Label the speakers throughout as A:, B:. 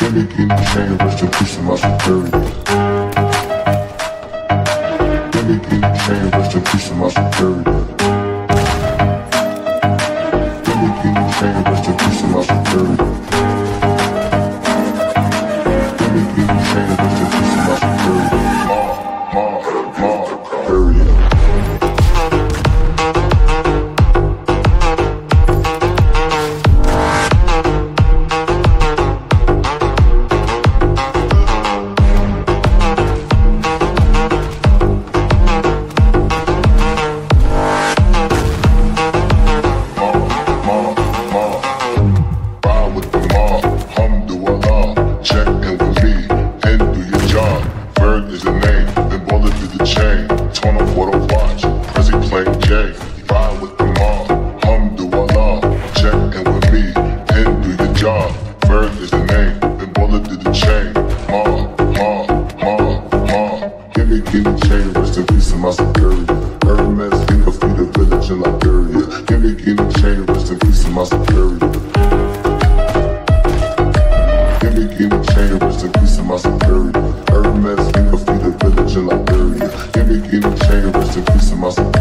A: Making the chain of the person my superior. Making the chain of the person my superior. Making the chain of the person my superior. Rest in peace to my superior. Hermes, king of the village in Liberia. Can they get a chain? Rest in peace to my superior. Can they get a chain? Rest in peace to my superior. Hermes, king of the village in Liberia. Can they get a chain? Rest in peace to my superior.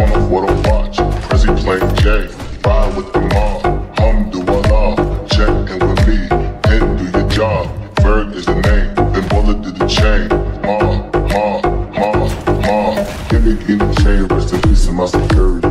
A: on to what watch. Prezi playing J, vibe with the mob. Hum do I love, check in with me. Head do your job, Ferg is the name. Then bullet to the chain. Ma, ma, ma, ma. Give me, give me chain, rest in peace my security.